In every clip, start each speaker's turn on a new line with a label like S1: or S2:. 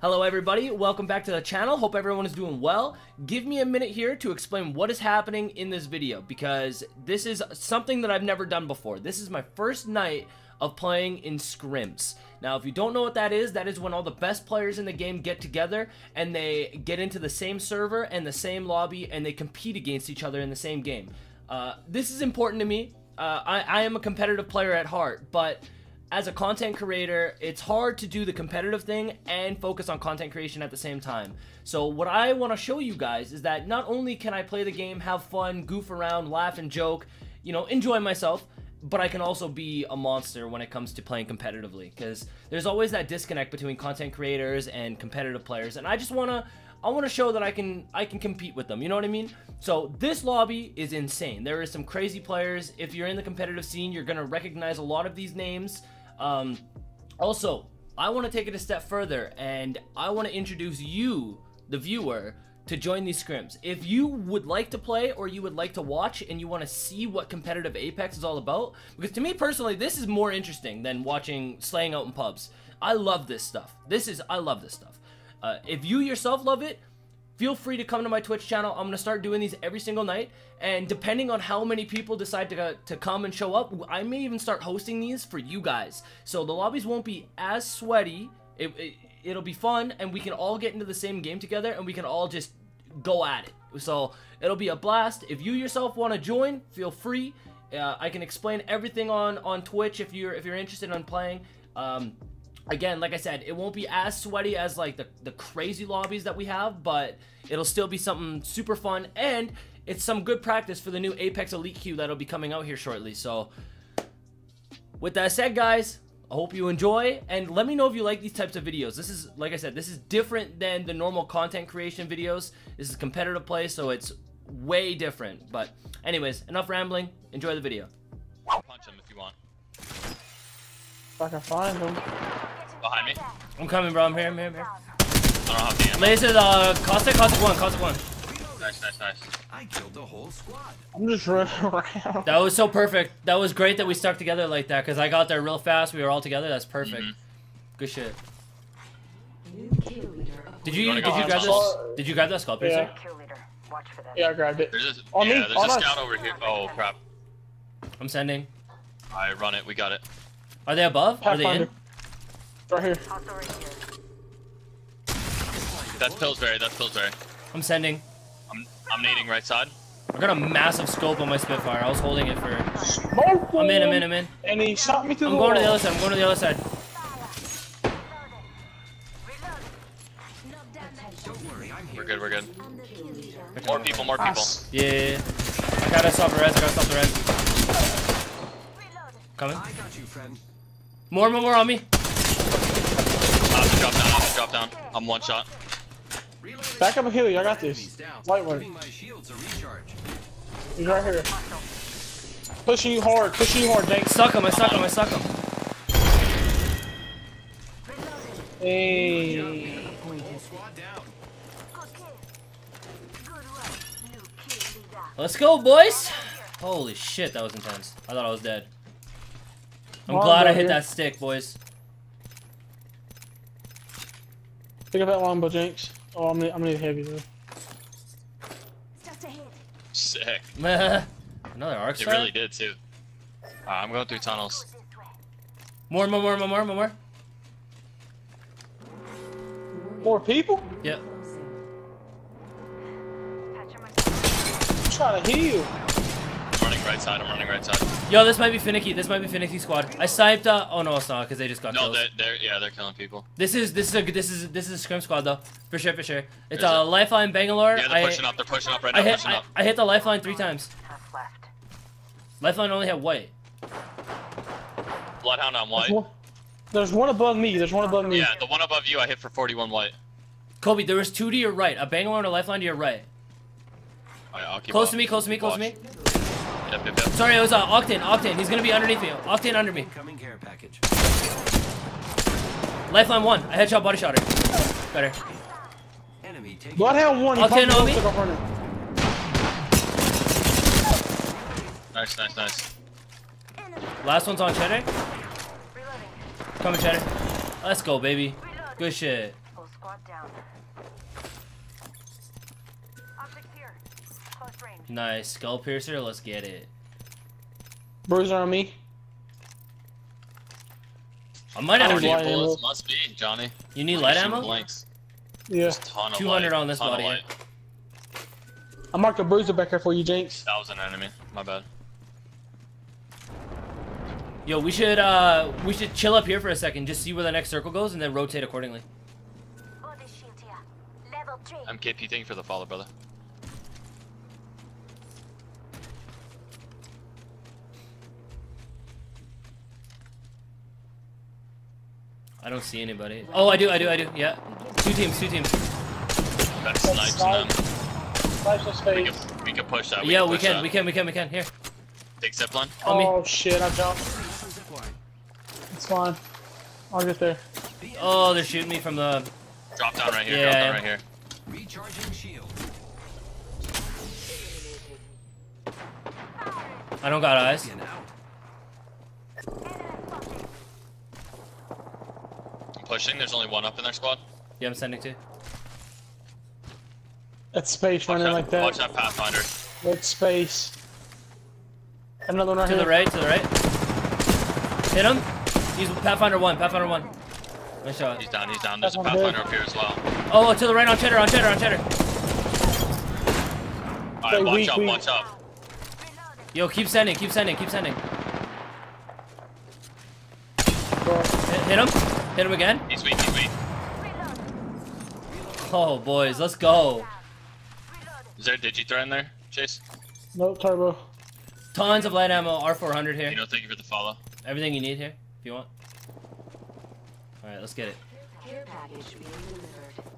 S1: Hello everybody, welcome back to the channel, hope everyone is doing well. Give me a minute here to explain what is happening in this video, because this is something that I've never done before. This is my first night of playing in scrims. Now, if you don't know what that is, that is when all the best players in the game get together and they get into the same server and the same lobby and they compete against each other in the same game. Uh, this is important to me. Uh, I, I am a competitive player at heart, but as a content creator, it's hard to do the competitive thing and focus on content creation at the same time. So what I want to show you guys is that not only can I play the game, have fun, goof around, laugh and joke, you know, enjoy myself, but I can also be a monster when it comes to playing competitively because there's always that disconnect between content creators and competitive players and I just want to I want to show that I can I can compete with them. You know what I mean? So this lobby is insane. There is some crazy players. If you're in the competitive scene, you're going to recognize a lot of these names. Um, also, I want to take it a step further and I want to introduce you, the viewer, to join these scrims. If you would like to play or you would like to watch and you want to see what competitive Apex is all about, because to me personally, this is more interesting than watching slaying out in pubs. I love this stuff. This is, I love this stuff. Uh, if you yourself love it, feel free to come to my Twitch channel. I'm going to start doing these every single night. And depending on how many people decide to, to come and show up, I may even start hosting these for you guys. So the lobbies won't be as sweaty. It, it, it'll be fun and we can all get into the same game together and we can all just go at it. So it'll be a blast. If you yourself want to join, feel free. Uh, I can explain everything on on Twitch if you're if you're interested in playing. Um, again, like I said, it won't be as sweaty as like the, the crazy lobbies that we have, but it'll still be something super fun, and it's some good practice for the new Apex Elite queue that'll be coming out here shortly. So, with that said, guys, I hope you enjoy, and let me know if you like these types of videos. This is, like I said, this is different than the normal content creation videos. This is competitive play, so it's way different. But anyways, enough rambling. Enjoy the video.
S2: Punch him if you want.
S3: If I can find him.
S2: Behind me.
S1: I'm coming, bro. I'm here, I'm here, I'm here.
S2: I don't have the ammo.
S1: Laser, uh, Caustic, Caustic 1, Caustic 1.
S2: Nice, nice, nice.
S4: I killed the whole squad.
S3: I'm just running around.
S1: That was so perfect. That was great that we stuck together like that, because I got there real fast. We were all together. That's perfect.
S2: Mhm.
S1: Good shit. Did you,
S2: You
S1: did you grab this? Did you grab that skull piercer?
S3: Yeah.
S5: Kill leader. Watch for them.
S3: Yeah, I grabbed it.
S2: There's a,
S3: On
S2: yeah,
S3: me,
S2: there's
S3: on
S2: a
S3: us.
S2: scout over here. Oh crap.
S1: I'm sending.
S2: I run it. We got it.
S1: Are they above? Are they in?
S3: Pathfinder. Right here.
S5: Hostile right here.
S2: That's Pillsbury. That's Pillsbury.
S1: I'm sending.
S2: I'm I'm nading right side.
S1: I got a massive scope on my Spitfire. I was holding it for.
S3: Smoke
S1: I'm in. I'm in. I'm in.
S3: And he shot me through
S1: I'm
S3: the
S1: going to the other side. I'm going to the other side.
S4: Don't worry, I'm here.
S2: We're good. We're good. More people. More people.
S1: Yeah. yeah, yeah. I gotta stop the res. I gotta stop the res. Coming.
S4: I got you, friend.
S1: More, more, more on me.
S2: I have to drop down. I have to drop down. I'm one shot.
S3: Back up and heal you. I got this.
S4: down.
S3: Light work.
S4: Giving my shields a recharge.
S3: He's right here. Pushing you hard. Pushing you hard, Dank.
S1: Suck him. I suck him. I suck him.
S3: Hey.
S4: Squad down.
S1: Let's go, boys. Holy shit, that was intense. I thought I was dead. I'm glad I hit that stick, boys.
S3: Pick up that longbow, Jinx. Oh, I'm gonna, I'm gonna need heavy though.
S2: Sick.
S1: Another arc
S2: It
S1: star?
S2: really did too. Uh, I'm going through tunnels.
S1: More, more, more, more, more, more, more.
S3: More people?
S1: Yep.
S3: I'm trying to heal.
S2: I'm running right side. I'm running right side.
S1: Yo, this might be finicky. This might be finicky squad. I sniped. Uh, oh no, it's not because they just got
S2: No,
S1: kills.
S2: they're, they're yeah, they're killing people.
S1: This is this is a this is this is a scrim squad though, for sure, for sure. It's
S2: Is
S1: a
S2: it?
S1: lifeline Bangalore.
S2: Yeah, they're
S1: I,
S2: pushing up. They're pushing up right
S1: I
S2: now.
S1: hit
S2: Pushing
S1: I,
S2: up.
S1: I hit the lifeline three times.
S5: Left.
S1: Lifeline only had white.
S2: Bloodhound on white.
S3: There's one, above me. There's one above me.
S2: Yeah, the one above you, I hit for 41 white.
S1: Kobe, there was two to your right. A Bangalore and a lifeline to your right.
S2: Alright, I'll keep
S1: Close
S2: up.
S1: to me, close to me, close to me.
S2: Yep, yep, yep.
S1: Sorry, it was uh, Octane, Octane. He's gonna be underneath me. Octane under me.
S4: Incoming care package.
S1: Lifeline one. I headshot body shot her. Better.
S4: Enemy taking.
S3: Bloodhound one. Octane
S1: Okay,
S3: me
S1: me.
S3: up, took off running.
S2: Nice, nice, nice.
S1: Last one's on Cheddar.
S5: Reloading.
S1: Coming, Cheddar. Let's go, baby. Good shit. Nice. Skull piercer, let's get it.
S3: Bruiser on me.
S1: I might
S2: How
S1: have
S2: many
S3: light ammo.
S2: bullets must be, Johnny?
S1: You need light ammo?
S2: Blanks.
S3: Yeah.
S2: Ton of
S1: 200
S2: light,
S1: on this
S2: ton of
S1: body.
S2: light.
S3: I marked a bruiser back here for you, Jinx.
S2: That was an enemy. My bad.
S1: Yo, we should uh we should chill up here for a second, just see where the next circle goes and then rotate accordingly.
S5: Body shield here. Level 3.
S2: MKP, thank you for the follow, brother.
S1: I don't see anybody. Oh, I do, I do, I do. Yeah. Two teams, two teams.
S2: Got snipes in them.
S3: Flash
S2: We can, we can push that.
S1: yeah,
S2: can
S1: we can,
S2: that.
S1: we can, we can, we can. Here.
S2: Take zipline.
S1: On me.
S3: Oh shit, I jumped.
S4: Zipline.
S3: It's fine. I'll get there.
S1: Oh, they're shooting me from the
S2: Drop down right here.
S1: Yeah,
S2: drop down right here.
S4: Recharging shield.
S1: I don't got eyes.
S4: Get out.
S2: I'm pushing. There's only one up in their squad.
S1: Yeah, I'm sending two.
S3: That's space
S2: Watch
S3: running
S2: that,
S3: like that.
S2: watch that Pathfinder.
S3: That's space. Another one right
S1: To
S3: here.
S1: the right, to the right. Hit him. He's Pathfinder one, Pathfinder one. Nice shot.
S2: He's down. He's down. There's a
S3: That's one
S2: Pathfinder up here as well.
S1: Oh, oh, to the right on cheddar, on cheddar, on cheddar.
S2: All
S3: Hey,
S2: right, watch
S3: weak,
S2: up.
S3: weak.
S2: Watch up.
S1: Yo, keep sending, keep sending, keep sending.
S3: Bro.
S1: Hit, hit him. Hit him again.
S2: He's weak. He's weak.
S1: Oh, boys, let's go.
S2: Is there a digi threat in there, Chase?
S3: No turbo.
S1: Tons of light ammo, R400 here.
S2: You know, thank you for the follow.
S1: Everything you need here, if you want. Alright, let's get it.
S5: Care package being delivered.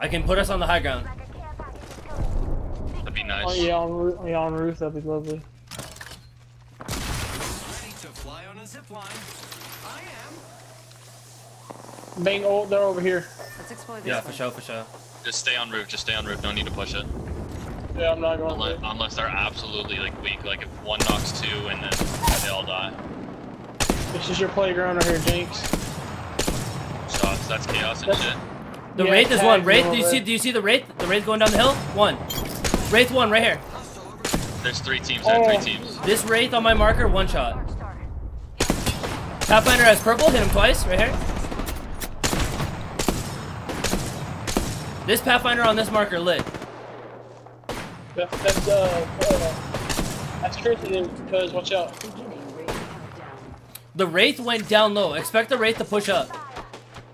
S1: I can put us on the high ground.
S5: Like a care package is coming.
S2: That'd be nice.
S3: Oh yeah, on roof. Yeah, on roof. That'd be lovely.
S4: Ready to fly on a zipline. I am.
S3: Bang! Oh, they're over here.
S5: Let's explore this
S1: Yeah,
S5: one.
S1: for sure, for sure.
S2: Just stay on roof. Just stay on roof. No need to push it.
S3: Yeah, I'm not going.
S2: Unless,
S3: there.
S2: unless they're absolutely like weak. Like if one knocks two and then they all die.
S3: This is your playground right here, Jinx.
S2: Shots. That's chaos and
S3: That's-
S2: shit.
S1: The
S3: Yeah,
S1: Wraith is one. Wraith, do you see do you see the Wraith? The Wraith going down the hill? One. Wraith one right here.
S2: There's three teams there.
S3: Oh.
S2: Three teams.
S1: This Wraith on my marker, one shot. Pathfinder has purple, hit him twice, right here. This Pathfinder on this marker lit.
S3: That, that's uh, uh, that's tricky because watch out.
S5: Beginning ring countdown.
S1: The Wraith went down low. Expect the Wraith to push up.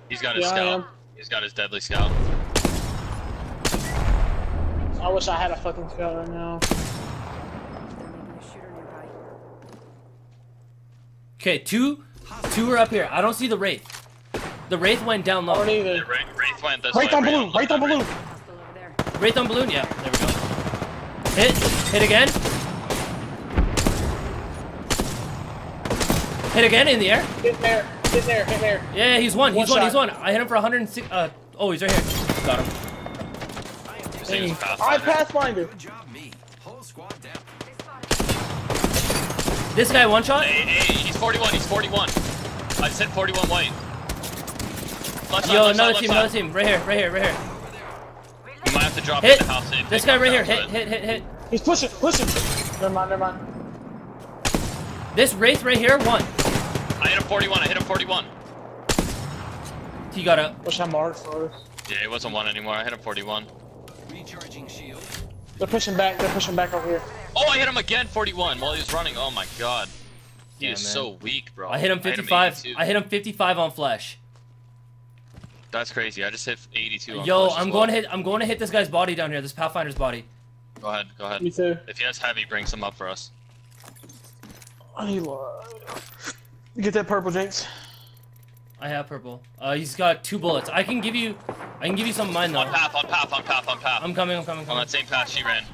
S2: He's got his
S3: Yeah,
S2: scout. He's got his deadly scout.
S3: I wish I had a fucking scout right now.
S5: There may be a shooter nearby.
S1: Okay, two, two are up here. I don't see the Wraith. The Wraith went down
S3: I don't
S1: low.
S3: either.
S2: Wraith, Wraith went this
S3: Right
S2: way.
S3: on
S2: Wraith
S3: balloon.
S2: looked
S3: Right on
S2: at Wraith.
S3: balloon.
S5: Hostile.
S1: Wraith on balloon, yeah. There we go. Hit, hit again. Hit again in the air.
S3: Hit there. Hit there. Hit there.
S1: Yeah, he's one. He's
S3: One
S1: one. He's one. I hit him for 106. Uh, oh, he's right here. Got him.
S2: His name was
S3: I
S2: Pathfinder.
S3: Pathfinder.
S4: Good job, me. Whole squad down.
S1: This guy one shot.
S2: Hey, hey, he's 41. He's 41. I said 41 white. Left side,
S1: Yo,
S2: left
S1: another
S2: side,
S1: team,
S2: left
S1: another
S2: side.
S1: team. Right here, right here, right here.
S2: You might have to drop
S1: Hit.
S2: in the house. if
S1: This guy right here. Hit, hit, hit, hit.
S3: He's pushing. Pushing. Never mind. Never mind.
S1: This Wraith right here, one.
S2: I hit him 41. I hit him 41.
S1: He got up.
S3: Wish I marked first.
S2: Yeah, he wasn't one anymore. I hit him 41.
S4: Recharging shield.
S3: They're pushing back. They're pushing back over here.
S2: Oh, I hit him again 41 while he was running. Oh my god. He
S1: Yeah,
S2: is
S1: man.
S2: so weak, bro.
S1: I hit him 55.
S2: 82.
S1: I hit him 55 on flesh.
S2: That's crazy. I just hit 82 on
S1: Yo, I'm
S2: well.
S1: going to hit. I'm going to hit this guy's body down here. This Pathfinder's body.
S2: Go ahead, go ahead.
S3: Me too.
S2: If he has heavy, bring some up for us.
S3: I need Get that purple, Jinx.
S1: I have purple. Uh, he's got two bullets. I can give you. I can give you some of mine though.
S2: On path, on path, on path, on path.
S1: I'm coming. I'm coming. I'm
S2: on
S1: coming.
S2: that same path she ran.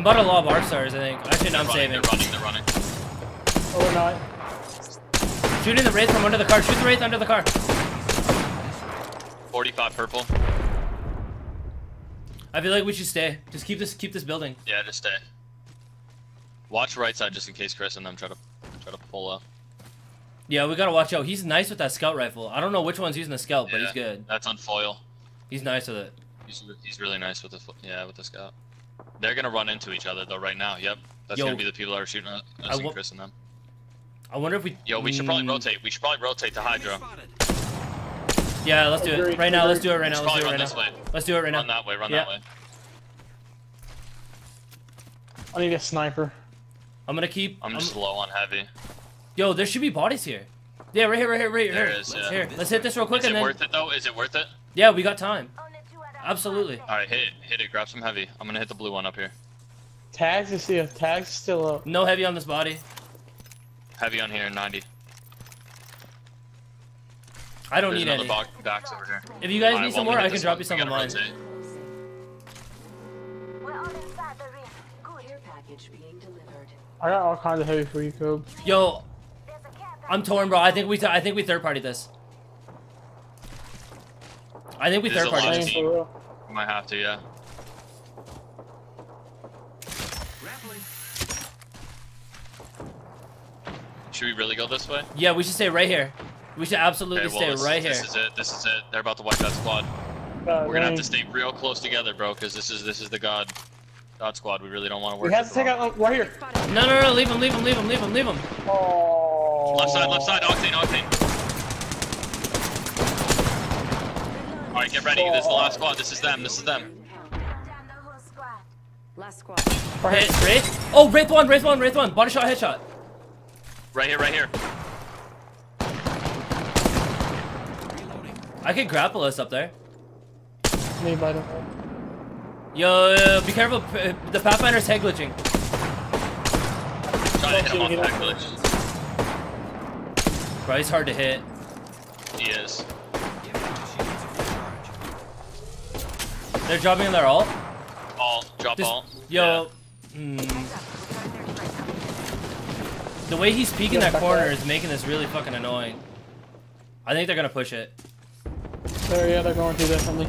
S1: I'm about to lob arc stars. I think. Actually, no, I'm
S2: running,
S1: saving.
S2: They're running, they're running.
S3: Oh, we're not.
S1: Shooting the wraith from under the car. Shoot the wraith under the car.
S2: 45 purple.
S1: I feel like we should stay. Just keep this. Keep this building.
S2: Yeah, just stay. Watch right side just in case Chris and them try to try to pull up.
S1: Yeah, we gotta watch out. He's nice with that scout rifle. I don't know which one's using the scout, but he's good.
S2: That's on foil.
S1: He's nice with it.
S2: He's, he's really nice with the fo- yeah with the scout. They're gonna run into each other though right now. Yep, that's
S1: Yo.
S2: gonna be the people that are shooting at us and Chris and them.
S1: I wonder if we.
S2: Yo, we should probably
S1: Mm,
S2: rotate. We should probably rotate to Hydra.
S1: Yeah, let's do it
S3: Agreed,
S1: right now. Let's
S3: agreed.
S1: do it right
S2: Let's
S1: now. Let's
S2: probably
S1: do it
S2: run
S1: right
S2: this
S1: now.
S2: way.
S1: Let's do it right now.
S2: Run that way. Run
S1: Yeah.
S2: that way.
S3: I need a sniper.
S1: I'm gonna keep.
S2: I'm
S1: I'm-
S2: just low on heavy.
S1: Yo, there should be bodies here. Yeah, right here, right here, right here.
S2: There is, yeah.
S1: Here, let's hit this real quick
S2: Is
S1: and
S2: it
S1: then.
S2: worth it though? Is it worth it?
S1: Yeah, we got time.
S5: Only two other
S1: Absolutely.
S2: All right, hit it. Hit it. Grab some heavy. I'm gonna hit the blue one up here.
S3: Tags is still tags is still up.
S1: No heavy on this body.
S2: Heavy on here. 90.
S1: I don't
S2: There's
S1: need any.
S2: box backs over here.
S1: If you guys
S2: Alright,
S1: need some more,
S2: I'm
S1: I
S2: gonna
S1: can
S2: hit
S1: drop you some
S2: one.
S1: of mine.
S2: rotate.
S5: We're all inside the ring. Good.
S6: Care package being delivered.
S3: I got all kinds of heavy for you, Cobb.
S1: Yo,
S5: There's a cat
S1: I'm torn, bro. I think we. I think we third party this. I think we third
S2: a
S1: party
S2: of
S1: this.
S3: Same for real.
S2: We might have to, yeah. Should we really go this way?
S1: Yeah, we should stay right here. We should absolutely
S2: Okay, well,
S1: stay
S2: this,
S1: right here.
S2: this is it. This is it. They're about to wipe that squad.
S3: God,
S2: We're gonna have to stay real close together, bro, because this is this is the god god squad. We really don't want to work.
S3: We have to take
S2: them.
S3: out right here.
S1: No, no, no. Leave him. Leave him. Leave him. Leave him. Leave him.
S3: Oh.
S2: Left side, left side, octane, octane. All right, get ready. This is the last squad. This is them. This is them.
S5: down the whole squad.
S6: Last squad.
S3: Right
S1: Hit
S3: here.
S1: Wraith. Oh, Wraith one. Wraith one. Wraith one. Body shot. Headshot.
S2: Right here, right here.
S1: I can grapple us up there.
S3: Me, by the way.
S1: Yo, yo, be careful. P- The Pathfinder's head glitching.
S2: Trying to hit him off
S3: Get
S2: that
S3: up.
S2: glitch.
S1: Bro, he's hard to hit.
S2: He is.
S4: Giving the shields a recharge.
S1: They're dropping their ult.
S2: All drop
S1: Just,
S2: all.
S1: yo, hmm, the way he's peeking that corner
S3: there.
S1: is making this really fucking annoying. I think they're gonna push it.
S3: There, yeah, they're going through definitely.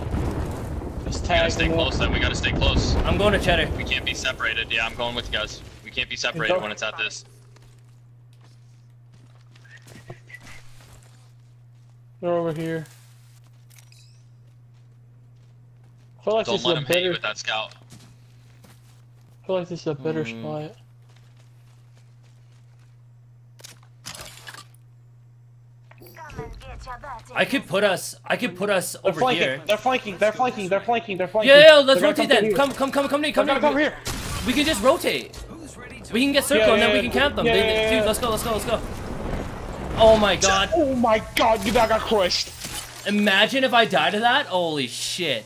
S3: Just
S2: We gotta stay
S3: them
S2: close.
S3: up.
S2: Then we gotta stay close.
S1: I'm going to Cheddar.
S2: We can't be separated. Yeah, I'm going with you guys. We can't be separated when it's at this.
S3: They're over here. I feel like
S2: Don't
S3: this is
S2: let
S3: a
S2: him hit you with that scout.
S3: I feel like this is a better
S1: Mm.
S3: spot.
S5: Come and get your butt in
S1: I could put us. I could put us
S3: They're
S1: over
S3: flanking.
S1: here.
S3: They're flanking. They're flanking. They're flanking. They're flanking.
S1: Yeah, yeah, let's
S3: They're gonna
S1: rotate then.
S3: through
S1: Come, come, come, come,
S3: here.
S1: come,
S3: They're
S1: come,
S3: come here.
S1: We can just rotate.
S4: Who's ready to
S1: We can get circle
S3: Yeah,
S1: and then
S3: yeah,
S1: we can camp them.
S3: Yeah,
S1: They-
S3: yeah,
S1: Dude, let's go, let's go, let's go. Oh my god.
S3: Oh my god, you got got crushed.
S1: Imagine if I died to that. Holy shit.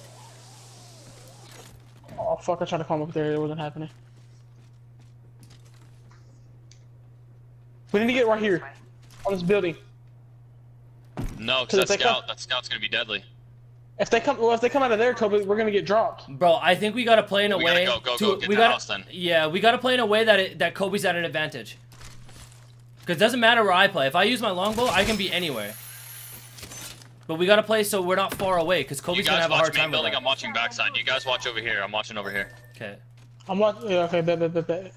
S3: Oh fuck! I tried to climb up there. It wasn't happening. We need to get right here on this building.
S2: No, because that
S3: they come-
S2: scout, that scout's gonna be deadly.
S3: If they come, well, if they come out of there, Kobe, we're gonna get dropped.
S1: Bro, I think we gotta play in a
S2: We gotta
S1: way.
S2: go, go,
S1: to,
S2: go, get
S1: we
S2: the
S1: gotta,
S2: house then.
S1: Yeah, we gotta play in a way that it, that Kobe's at an advantage. Because it doesn't matter where I play. If I use my longbow, I can be anywhere. But we gotta play so we're not far away, because Kobe's gonna have a
S2: watch
S1: hard
S2: main
S1: time with
S2: building. I'm watching backside. You guys watch over here. I'm watching over here.
S1: Okay.
S3: I'm not. Yeah, okay, bet, bet, bet, bet.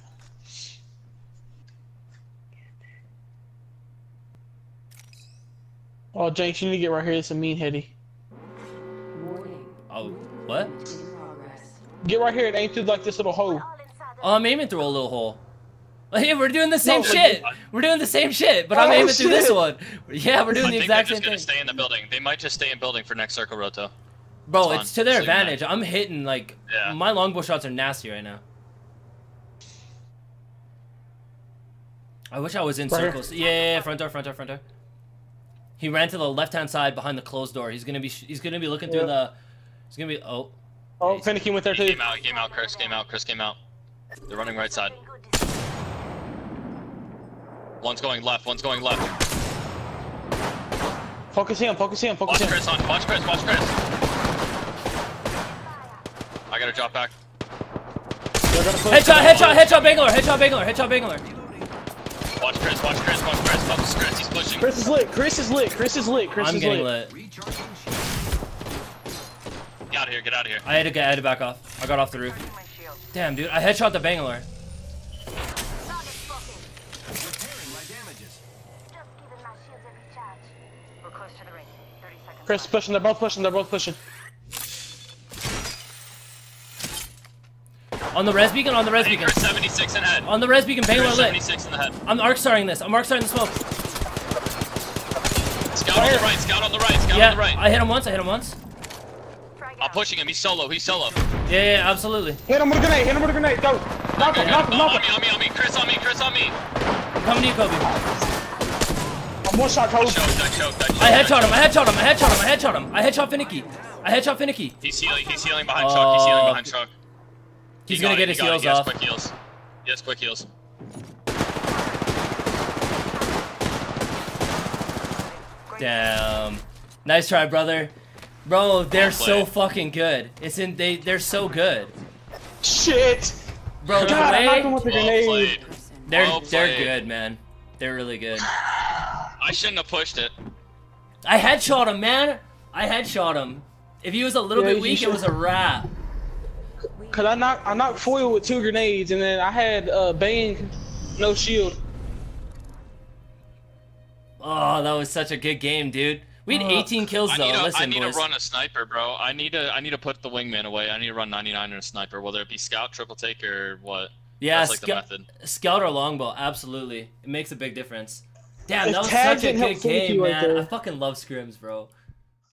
S3: Oh, Jenks, you need to get right here. It's a mean heady.
S6: Warning.
S1: Oh, what?
S3: Get right here It ain't through like this little hole.
S5: All inside the
S1: Oh, I'm aiming through a little hole. Hey, we're doing the same
S3: No,
S1: shit.
S2: like-
S1: We're doing the same shit, but I'm
S3: Oh,
S1: aiming through this one. Yeah, we're doing
S2: I
S1: the
S2: think
S1: exact
S2: they're
S1: same
S2: just gonna
S1: thing.
S2: stay in the building. They might just stay in building for next circle roto.
S1: Bro,
S2: It's
S1: it's to their
S2: Sleep night.
S1: advantage. I'm hitting like
S2: Yeah.
S1: my longbow shots are nasty right now. I wish I was in
S3: Right
S1: circles. Yeah, yeah, yeah, front door, front door, front door. He ran to the left-hand side behind the closed door. He's gonna be he's gonna be looking through the. He's gonna be oh.
S3: Oh, Finicky went there
S2: He
S3: too.
S2: came out. He came out. Chris came out. Chris came out. They're running right side.
S5: Good distance.
S2: One's going left. One's going left.
S3: Focus him. Focus him. Focus
S2: Watch
S3: him.
S2: Chris on. Watch Chris. Watch Chris. I gotta drop back.
S3: They're gonna push.
S1: Headshot, headshot, headshot, Bangalore, headshot, Bangalore, headshot, Bangalore.
S2: Watch Chris. Watch Chris. Watch Chris. Focus Chris. He's pushing.
S3: Chris is lit. Chris is lit. Chris is lit. Chris
S1: I'm
S3: is
S1: getting
S3: lit.
S1: lit.
S2: Get out of here. Get out of here.
S1: I had to get, I had to back off. I got off the roof. Damn, dude, I headshot the Bangalore.
S3: Chris pushing. They're both pushing. They're both pushing.
S1: On the res beacon, on the res
S2: Hey,
S1: beacon.
S2: Chris 76 in head.
S1: On the res beacon, Bangalore
S2: Chris
S1: lit.
S2: 76 in the head.
S1: I'm arc starting this. I'm arc starting the smoke.
S2: Scout on the right, scout on the right, scout on the right.
S1: I hit him once. I hit him once.
S2: I'm pushing him, he's solo, he's solo.
S1: Yeah, yeah, yeah, absolutely.
S3: Hit him with a grenade. Hit him with a grenade. Go. Knock him. Knock him. Knock
S2: on me, on me, on me. Chris on me, Chris on me.
S1: I'm coming to you, Kobe.
S3: I'm one shot, Kobe.
S2: I choked, I choked.
S1: I headshot him.
S2: choked.
S1: I headshot him. I headshot him. I headshot him. I headshot Finicky. I headshot Finicky.
S2: He's healing, he's healing behind Chuck, he's healing behind uh, Chuck.
S1: He's
S2: He's
S1: gonna get
S2: he
S1: his
S2: got it,
S1: heals
S2: he has
S1: off.
S2: quick heals. He has quick heals.
S1: Damn. Nice try, brother. Bro, they're so fucking good. It's in they they're so good.
S3: Shit.
S1: Bro, the
S3: God, I knocked him with a
S2: Well
S3: grenade.
S2: played.
S1: they're
S2: well
S1: they're good, man. They're really good.
S2: I shouldn't have pushed it.
S1: I headshot him, man. I headshot him. If he was a little
S3: Yeah,
S1: bit weak, it was a wrap.
S3: Cause I knocked I knocked foil with two grenades and then I had uh bang, no shield.
S1: Oh, that was such a good game, dude. We had
S3: Uh,
S1: 18 kills
S2: I
S1: though.
S2: need, to, I need
S1: boys.
S2: to run a sniper, bro. I need to I need to put the wingman away. I need to run 99 in a sniper, whether it be scout, triple take, or what.
S1: yeah,
S2: That's like the
S1: scout,
S2: method.
S1: scout or longbow, absolutely. It makes a big difference. Damn, that was such a good game, man. I fucking love scrims, bro.